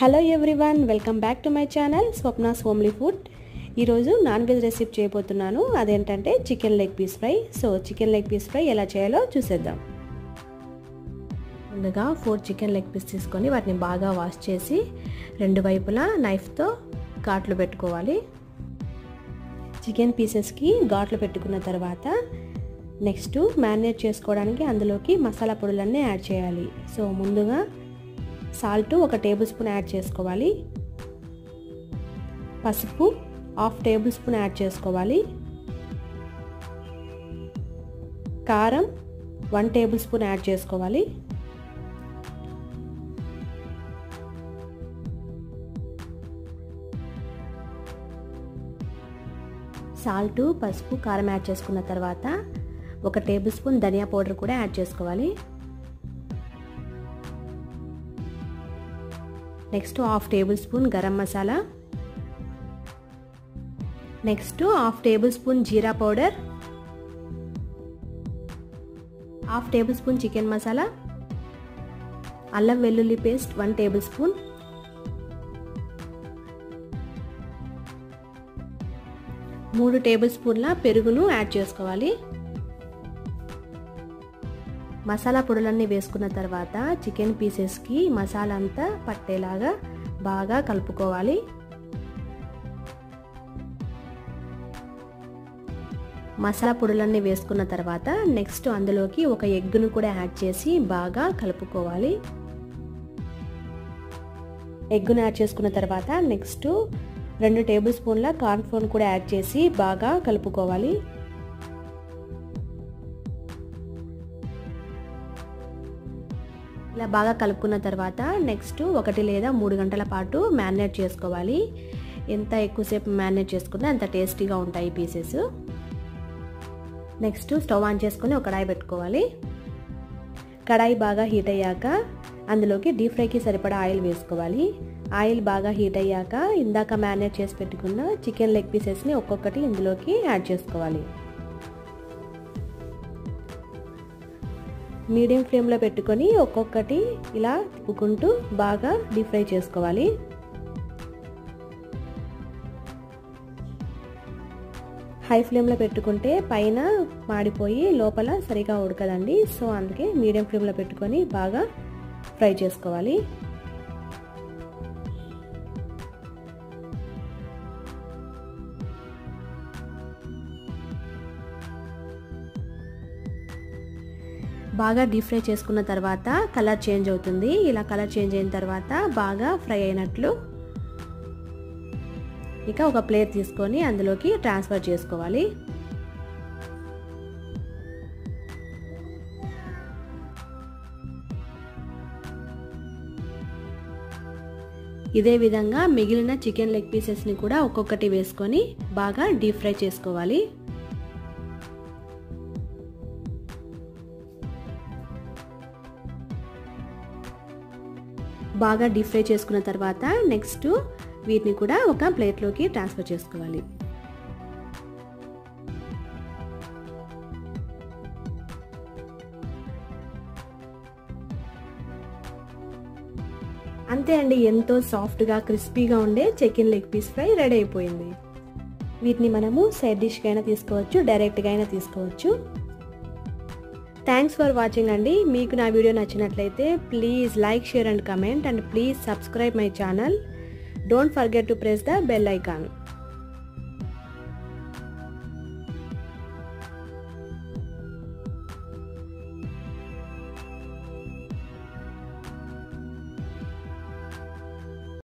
Hello everyone welcome back to my channel Swapna's homely food. ఈరోజు non veg recipe చేయబోతున్నాను. అదేంటంటే chicken leg piece fry. So chicken leg piece fry ఎలా చేయాలో చూసేద్దాం. ముందుగా four chicken leg piece తీసుకొని వాటిని బాగా వాష్ చేసి రెండు వైపులా నైఫ్తో ఘాట్లు పెట్టుకోవాలి. చికెన్ పీసెస్కి ఘాట్లు పెట్టుకున్న తర్వాత నెక్స్ట్ మ్యారినేట్ చేసుకోవడానికి అందులోకి మసాలా పొడులన్నీ యాడ్ చేయాలి. సో ముందుగా సాల్ట్ ఒక టేబుల్ స్పూన్ యాడ్ చేసుకోవాలి. పసుపు హాఫ్ టేబుల్ స్పూన్ యాడ్ చేసుకోవాలి. కారం వన్ టేబుల్ స్పూన్ యాడ్ చేసుకోవాలి. సాల్ట్ పసుపు కారం యాడ్ చేసుకున్న తర్వాత ఒక టేబుల్ స్పూన్ ధనియా పౌడర్ కూడా యాడ్ చేసుకోవాలి. Next half tablespoon garam masala next half tablespoon జీరా powder half tablespoon chicken masala అల్లం వెల్లుల్లి పేస్ట్ వన్ టేబుల్ స్పూన్ మూడు టేబుల్ స్పూన్ల పెరుగును యాడ్ చేసుకోవాలి మసాలా పొడులన్నీ వేసుకున్న తర్వాత చికెన్ పీసెస్కి మసాలా అంతా పట్టేలాగా బాగా కలుపుకోవాలి. మసాలా పొడులన్నీ వేసుకున్న తర్వాత నెక్స్ట్ అందులోకి ఒక ఎగ్గును కూడా యాడ్ చేసి బాగా కలుపుకోవాలి. ఎగ్గును యాడ్ చేసుకున్న తర్వాత నెక్స్ట్ రెండు టేబుల్ స్పూన్ల కార్న్ఫ్లోర్ కూడా యాడ్ చేసి బాగా కలుపుకోవాలి. ఇలా బాగా కలుపుకున్న తర్వాత నెక్స్ట్ ఒకటి లేదా మూడు గంటల పాటు మ్యారినేట్ చేసుకోవాలి. ఎంత ఎక్కువసేపు మ్యారినేట్ చేసుకుంటే అంత టేస్టీగా ఉంటాయి పీసెస్. నెక్స్ట్ స్టవ్ ఆన్ చేసుకొని ఒక కడాయి పెట్టుకోవాలి. కడాయి బాగా హీట్ అయ్యాక అందులోకి డీప్ ఫ్రైకి సరిపడా ఆయిల్ వేసుకోవాలి. ఆయిల్ బాగా హీట్ అయ్యాక ఇందాక మ్యారినేట్ చేసి పెట్టుకున్న చికెన్ లెగ్ పీసెస్ని ఒక్కొక్కటి ఇందులోకి యాడ్ చేసుకోవాలి. మీడియం ఫ్లేమ్లో పెట్టుకొని ఒక్కొక్కటి ఇలా తిప్పుకుంటూ బాగా డీప్ ఫ్రై చేసుకోవాలి. హై ఫ్లేమ్లో పెట్టుకుంటే పైన మాడిపోయి లోపల సరిగా ఉడకదండి. సో అందుకే మీడియం ఫ్లేమ్లో పెట్టుకొని బాగా ఫ్రై చేసుకోవాలి. బాగా డీప్ ఫ్రై చేసుకున్న తర్వాత కలర్ చేంజ్ అవుతుంది. ఇలా కలర్ చేంజ్ అయిన తర్వాత బాగా ఫ్రై అయినట్లు ఇక ఒక ప్లేట్ తీసుకొని అందులోకి ట్రాన్స్ఫర్ చేసుకోవాలి. ఇదే విధంగా మిగిలిన చికెన్ లెగ్ పీసెస్ని కూడా ఒక్కొక్కటి వేసుకొని బాగా డీప్ ఫ్రై చేసుకోవాలి. బాగా డీప్ ఫ్రై చేసుకున్న తర్వాత నెక్స్ట్ వీటిని కూడా ఒక ప్లేట్లోకి ట్రాన్స్ఫర్ చేసుకోవాలి. అంతే అండి ఎంతో సాఫ్ట్గా క్రిస్పీగా ఉండే chicken leg piece fry ready అయిపోయింది. వీటిని మనము సైడ్ డిష్గా అయినా తీసుకోవచ్చు డైరెక్ట్గా అయినా తీసుకోవచ్చు. థ్యాంక్స్ ఫర్ వాచింగ్ అండి. మీకు నా వీడియో నచ్చినట్లయితే please like share and comment and please subscribe my channel don't forget to press the bell icon